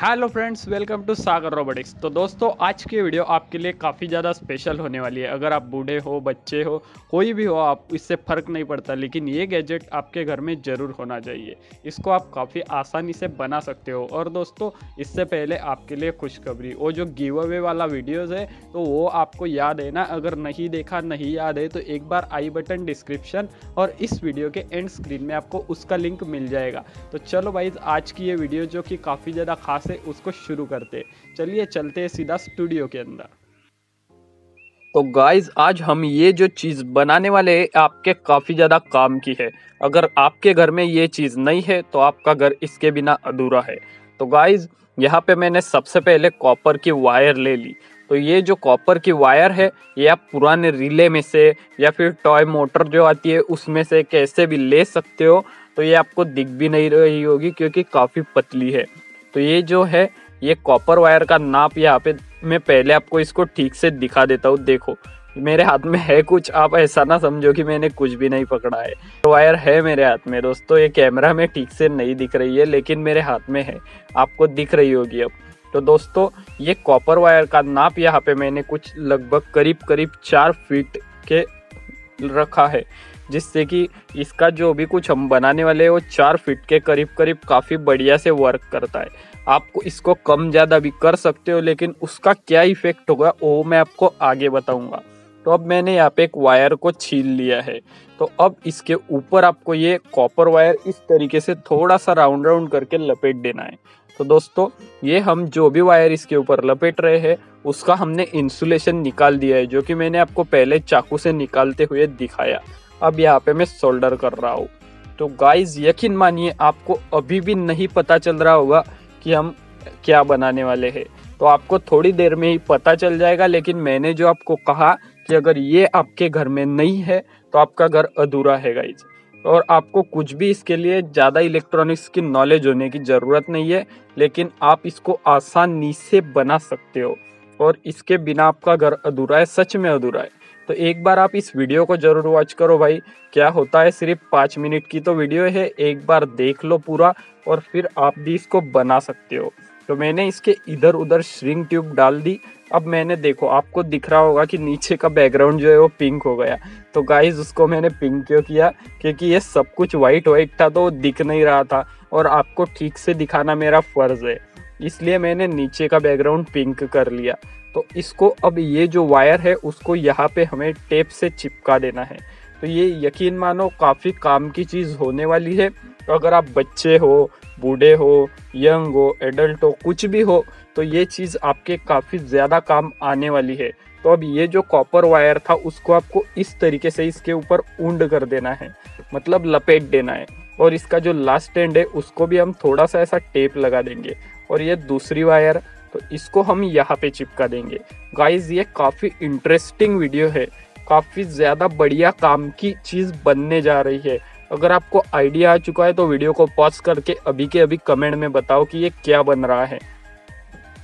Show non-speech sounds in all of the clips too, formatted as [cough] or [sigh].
Hello friends welcome to Sagar robotics तो दोस्तों, आज की वीडियो आपके लिए काफ़ी ज़्यादा स्पेशल होने वाली है। अगर आप बूढ़े हो, बच्चे हो, कोई भी हो, आप इससे फ़र्क नहीं पड़ता, लेकिन ये गैजेट आपके घर में ज़रूर होना चाहिए। इसको आप काफ़ी आसानी से बना सकते हो। और दोस्तों, इससे पहले आपके लिए खुशखबरी, वो जो गिव अवे वाला वीडियोज़ है तो वो आपको याद है ना? अगर नहीं देखा, नहीं याद है तो एक बार आई बटन डिस्क्रिप्शन और इस वीडियो के एंड स्क्रीन में आपको उसका लिंक मिल जाएगा। तो चलो भाई, आज की ये वीडियो जो कि काफ़ी ज़्यादा खास से उसको शुरू करते चलिए चलते सीधा स्टूडियो के अंदर। तो गाइज़ आज हम ये जो चीज़ बनाने वाले हैं, आपके काफ़ी ज़्यादा काम की है। अगर आपके घर में ये चीज़ नहीं है तो आपका घर इसके बिना अधूरा है। तो गाइज़ यहाँ पे मैंने सबसे पहले कॉपर की वायर ले ली। तो ये जो कॉपर की वायर है, ये आप पुराने रिले में से या फिर टॉय मोटर जो आती है, उसमें से कैसे भी ले सकते हो। तो ये आपको दिख भी नहीं रही होगी, क्योंकि काफ़ी पतली है। तो ये जो है, ये कॉपर वायर का नाप यहाँ पे मैं पहले आपको इसको ठीक से दिखा देता हूँ। देखो, मेरे हाथ में है कुछ, आप ऐसा ना समझो कि मैंने कुछ भी नहीं पकड़ा है। वायर है मेरे हाथ में दोस्तों, ये कैमरा में ठीक से नहीं दिख रही है, लेकिन मेरे हाथ में है। आपको दिख रही होगी अब। तो दोस्तों, ये कॉपर वायर का नाप यहाँ पे मैंने कुछ लगभग करीब करीब चार फीट के रखा है। जिससे कि इसका जो भी कुछ हम बनाने वाले हैं, वो चार फीट के करीब करीब काफ़ी बढ़िया से वर्क करता है। आपको इसको कम ज़्यादा भी कर सकते हो, लेकिन उसका क्या इफ़ेक्ट होगा, वो मैं आपको आगे बताऊँगा। तो अब मैंने यहाँ पे एक वायर को छील लिया है। तो अब इसके ऊपर आपको ये कॉपर वायर इस तरीके से थोड़ा सा राउंड राउंड करके लपेट देना है। तो दोस्तों, ये हम जो भी वायर इसके ऊपर लपेट रहे हैं, उसका हमने इंसुलेशन निकाल दिया है, जो कि मैंने आपको पहले चाकू से निकालते हुए दिखाया। अब यहाँ पे मैं सोल्डर कर रहा हूँ। तो गाइज़ यकीन मानिए, आपको अभी भी नहीं पता चल रहा होगा कि हम क्या बनाने वाले हैं। तो आपको थोड़ी देर में ही पता चल जाएगा, लेकिन मैंने जो आपको कहा कि अगर ये आपके घर में नहीं है तो आपका घर अधूरा है गाइज़ और आपको कुछ भी इसके लिए ज़्यादा इलेक्ट्रॉनिक्स की नॉलेज होने की ज़रूरत नहीं है, लेकिन आप इसको आसानी से बना सकते हो। और इसके बिना आपका घर अधूरा है, सच में अधूरा है। तो एक बार आप इस वीडियो को ज़रूर वॉच करो भाई। क्या होता है, सिर्फ़ पाँच मिनट की तो वीडियो है, एक बार देख लो पूरा और फिर आप भी इसको बना सकते हो। तो मैंने इसके इधर उधर श्रिंग ट्यूब डाल दी। अब मैंने देखो, आपको दिख रहा होगा कि नीचे का बैकग्राउंड जो है वो पिंक हो गया। तो गाइज़ उसको मैंने पिंक क्यों किया? क्योंकि ये सब कुछ वाइट वाइट था तो दिख नहीं रहा था और आपको ठीक से दिखाना मेरा फ़र्ज़ है। इसलिए मैंने नीचे का बैकग्राउंड पिंक कर लिया। तो इसको अब ये जो वायर है, उसको यहाँ पे हमें टेप से चिपका देना है। तो ये यकीन मानो काफ़ी काम की चीज़ होने वाली है। तो अगर आप बच्चे हो, बूढ़े हो, यंग हो, एडल्ट हो, कुछ भी हो तो ये चीज़ आपके काफ़ी ज़्यादा काम आने वाली है। तो अब ये जो कॉपर वायर था, उसको आपको इस तरीके से इसके ऊपर ऊंड कर देना है मतलब लपेट देना है। और इसका जो लास्ट एंड है, उसको भी हम थोड़ा सा ऐसा टेप लगा देंगे। और ये दूसरी वायर तो इसको हम यहाँ पे चिपका देंगे। गाइज़ ये काफ़ी इंटरेस्टिंग वीडियो है। काफ़ी ज़्यादा बढ़िया काम की चीज़ बनने जा रही है। अगर आपको आइडिया आ चुका है तो वीडियो को पॉज करके अभी के अभी कमेंट में बताओ कि ये क्या बन रहा है।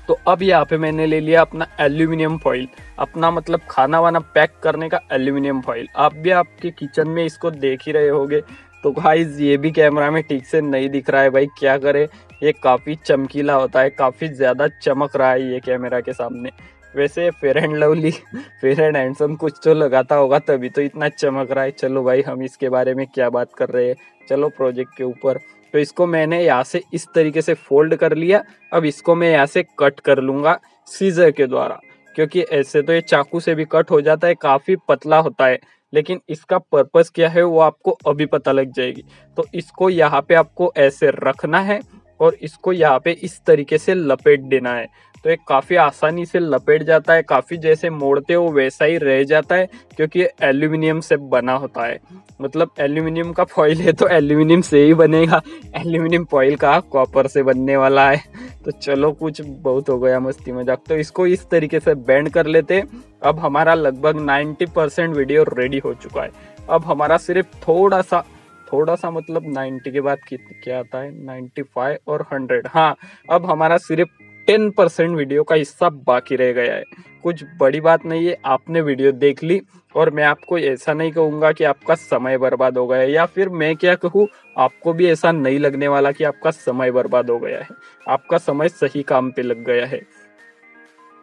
तो अब यहाँ पे मैंने ले लिया अपना एल्यूमिनियम फॉइल अपना मतलब खाना वाना पैक करने का एल्यूमिनियम फॉइल आप भी आपके किचन में इसको देख ही रहे होगे। तो गाइज़ ये भी कैमरा में ठीक से नहीं दिख रहा है भाई, क्या करे? ये काफ़ी चमकीला होता है, काफ़ी ज़्यादा चमक रहा है ये कैमरा के सामने। वैसे fair and lovely fair and handsome कुछ तो लगाता होगा, तभी तो इतना चमक रहा है। चलो भाई, हम इसके बारे में क्या बात कर रहे हैं? चलो प्रोजेक्ट के ऊपर। तो इसको मैंने यहाँ से इस तरीके से फोल्ड कर लिया। अब इसको मैं यहाँ से कट कर लूँगा सीजर के द्वारा, क्योंकि ऐसे तो ये चाकू से भी कट हो जाता है, काफ़ी पतला होता है। लेकिन इसका पर्पस क्या है, वो आपको अभी पता लग जाएगी। तो इसको यहाँ पे आपको ऐसे रखना है और इसको यहाँ पे इस तरीके से लपेट देना है। तो ये काफ़ी आसानी से लपेट जाता है, काफ़ी जैसे मोड़ते हो वैसा ही रह जाता है, क्योंकि ये एल्यूमिनियम से बना होता है। मतलब एल्यूमिनियम का फॉइल है तो एल्यूमिनियम से ही बनेगा। एल्यूमिनियम फॉइल का कॉपर से बनने वाला है? तो चलो कुछ बहुत हो गया मस्ती मज़ाक। तो इसको इस तरीके से बैंड कर लेते। अब हमारा लगभग 90 परसेंट वीडियो रेडी हो चुका है। अब हमारा सिर्फ़ थोड़ा सा थोड़ा सा मतलब 90 के बाद क्या आता है? 95 और 100 हाँ अब हमारा सिर्फ़ टेन परसेंट वीडियो का हिस्सा बाकी रह गया है। कुछ बड़ी बात नहीं है, आपने वीडियो देख ली और मैं आपको ऐसा नहीं कहूँगा कि आपका समय बर्बाद हो गया है या फिर मैं क्या कहूँ, आपको भी ऐसा नहीं लगने वाला कि आपका समय बर्बाद हो गया है। आपका समय सही काम पे लग गया है।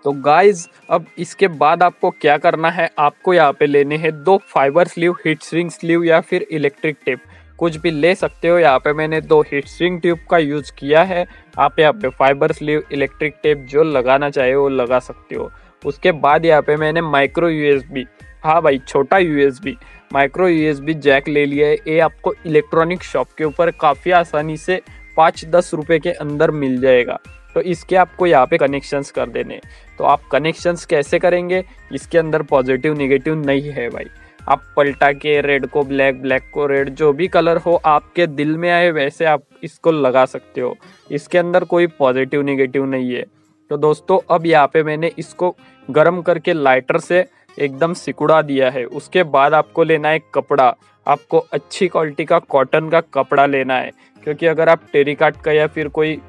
तो गाइज़ अब इसके बाद आपको क्या करना है? आपको यहाँ पे लेने हैं दो fibre sleeve heat string sleeve या फिर इलेक्ट्रिक टेप कुछ भी ले सकते हो, यहाँ पे मैंने दो हीट स्ट्रिंग ट्यूब का यूज़ किया है। आप यहाँ पे फाइबर स्लीव इलेक्ट्रिक टेप जो लगाना चाहे वो लगा सकते हो। उसके बाद यहाँ पे मैंने माइक्रो यूएसबी हाँ भाई, छोटा यूएसबी माइक्रो यूएसबी जैक ले लिया है। ये आपको इलेक्ट्रॉनिक शॉप के ऊपर काफ़ी आसानी से पाँच दस रुपये के अंदर मिल जाएगा। तो इसके आपको यहाँ पे कनेक्शंस कर देने तो आप कनेक्शंस कैसे करेंगे? इसके अंदर पॉजिटिव निगेटिव नहीं है भाई। आप पलटा के रेड को ब्लैक ब्लैक को रेड जो भी कलर हो, आपके दिल में आए, वैसे आप इसको लगा सकते हो। इसके अंदर कोई पॉजिटिव निगेटिव नहीं है। तो दोस्तों, अब यहाँ पे मैंने इसको गर्म करके लाइटर से एकदम सिकुड़ा दिया है। उसके बाद आपको लेना है कपड़ा। आपको अच्छी क्वालिटी का कॉटन का कपड़ा लेना है। क्योंकि अगर आप टेरिकाट का या फिर कोई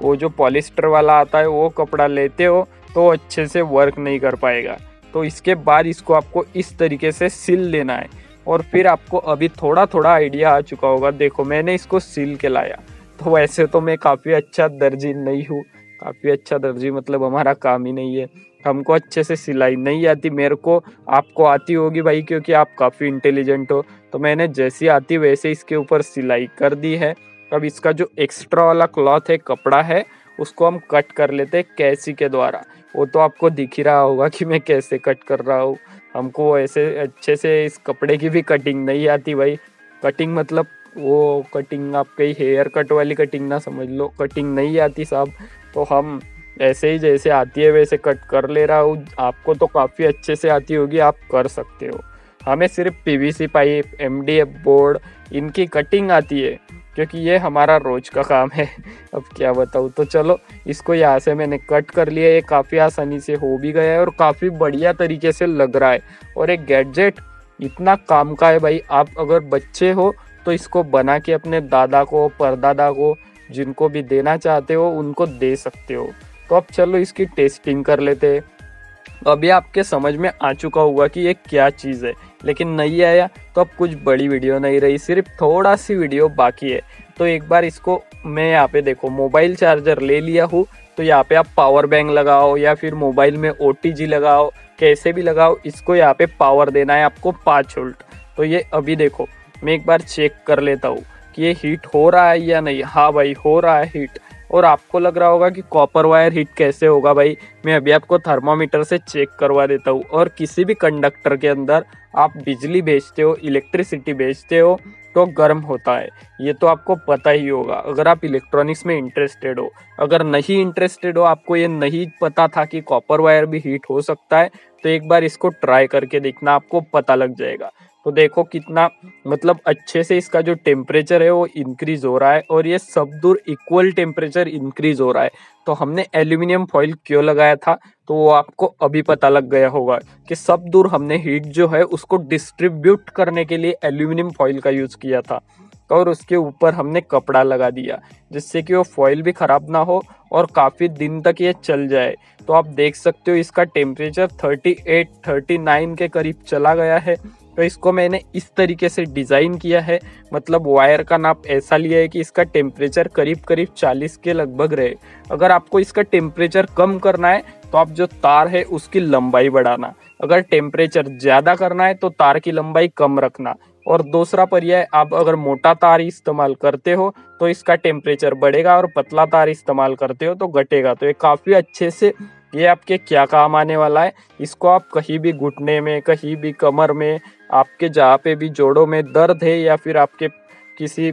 वो जो पॉलिस्टर वाला आता है, वो कपड़ा लेते हो तो अच्छे से वर्क नहीं कर पाएगा। तो इसके बाद इसको आपको इस तरीके से सिल लेना है। और फिर आपको अभी थोड़ा थोड़ा आइडिया आ चुका होगा। देखो, मैंने इसको सिल के लाया। तो वैसे तो मैं काफ़ी अच्छा दर्जी नहीं हूँ। काफ़ी अच्छा दर्जी मतलब हमारा काम ही नहीं है। हमको अच्छे से सिलाई नहीं आती, मेरे को, आपको आती होगी भाई, क्योंकि आप काफ़ी इंटेलिजेंट हो। तो मैंने जैसी आती, वैसे इसके ऊपर सिलाई कर दी है। अब इसका जो एक्स्ट्रा वाला क्लॉथ है, कपड़ा है, उसको हम कट कर लेते हैं कैसी के द्वारा। वो तो आपको दिख ही रहा होगा कि मैं कैसे कट कर रहा हूँ। हमको ऐसे अच्छे से इस कपड़े की भी कटिंग नहीं आती भाई। कटिंग मतलब वो कटिंग आप कहीं हेयर कट वाली कटिंग ना समझ लो। कटिंग नहीं आती साहब। तो हम ऐसे ही जैसे आती है, वैसे कट कर ले रहा हूँ। आपको तो काफ़ी अच्छे से आती होगी, आप कर सकते हो। हमें सिर्फ़ पीवीसी पाइप एमडीएफ बोर्ड इनकी कटिंग आती है, क्योंकि ये हमारा रोज का काम है। [laughs] अब क्या बताऊँ? तो चलो, इसको यहाँ से मैंने कट कर लिया। ये काफ़ी आसानी से हो भी गया है और काफ़ी बढ़िया तरीके से लग रहा है। और एक गैजेट इतना काम का है भाई। आप अगर बच्चे हो तो इसको बना के अपने दादा को, परदादा को, जिनको भी देना चाहते हो, उनको दे सकते हो। तो अब चलो इसकी टेस्टिंग कर लेते हैं। अभी आपके समझ में आ चुका होगा कि ये क्या चीज़ है, लेकिन नहीं आया तो अब कुछ बड़ी वीडियो नहीं रही, सिर्फ़ थोड़ा सी वीडियो बाकी है। तो एक बार इसको मैं यहाँ पे देखो, मोबाइल चार्जर ले लिया हूँ तो यहाँ पे आप पावर बैंक लगाओ या फिर मोबाइल में ओटीजी लगाओ, कैसे भी लगाओ, इसको यहाँ पे पावर देना है आपको पाँच वोल्ट। तो ये अभी देखो मैं एक बार चेक कर लेता हूँ कि ये हीट हो रहा है या नहीं। हाँ भाई, हो रहा है हीट और आपको लग रहा होगा कि कॉपर वायर हीट कैसे होगा भाई? मैं अभी आपको थर्मामीटर से चेक करवा देता हूँ। और किसी भी कंडक्टर के अंदर आप बिजली भेजते हो इलेक्ट्रिसिटी भेजते हो तो गर्म होता है। ये तो आपको पता ही होगा। अगर आप इलेक्ट्रॉनिक्स में इंटरेस्टेड हो, अगर नहीं इंटरेस्टेड हो, आपको ये नहीं पता था कि कॉपर वायर भी हीट हो सकता है तो एक बार इसको ट्राई करके देखना, आपको पता लग जाएगा। तो देखो कितना मतलब अच्छे से इसका जो टेम्परेचर है वो इंक्रीज हो रहा है और ये सब दूर इक्वल टेम्परेचर इंक्रीज हो रहा है। तो हमने एल्यूमिनियम फॉइल क्यों लगाया था? तो वो आपको अभी पता लग गया होगा कि सब दूर हमने हीट जो है उसको डिस्ट्रीब्यूट करने के लिए एल्यूमिनियम फॉइल का यूज़ किया था और उसके ऊपर हमने कपड़ा लगा दिया जिससे कि वो फॉइल भी ख़राब ना हो और काफ़ी दिन तक ये चल जाए। तो आप देख सकते हो इसका टेम्परेचर 38, 39 के करीब चला गया है। तो इसको मैंने इस तरीके से डिज़ाइन किया है। मतलब वायर का नाप ऐसा लिया है कि इसका टेम्परेचर करीब करीब 40 के लगभग रहे। अगर आपको इसका टेम्परेचर कम करना है तो आप जो तार है उसकी लंबाई बढ़ाना। अगर टेम्परेचर ज़्यादा करना है तो तार की लंबाई कम रखना। और दूसरा पर्याय, आप अगर मोटा तार इस्तेमाल करते हो तो इसका टेम्परेचर बढ़ेगा और पतला तार इस्तेमाल करते हो तो घटेगा। तो ये काफ़ी अच्छे से ये आपके क्या काम आने वाला है? इसको आप कहीं भी घुटने में, कहीं भी कमर में, आपके जहाँ पे भी जोड़ों में दर्द है या फिर आपके किसी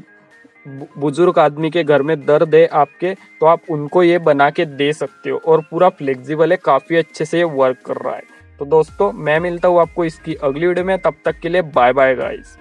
बुज़ुर्ग आदमी के घर में दर्द है आपके तो आप उनको ये बना के दे सकते हो और पूरा फ्लेक्सिबल है, काफ़ी अच्छे से ये वर्क कर रहा है। तो दोस्तों, मैं मिलता हूँ आपको इसकी अगली वीडियो में, तब तक के लिए बाय बाय गाइस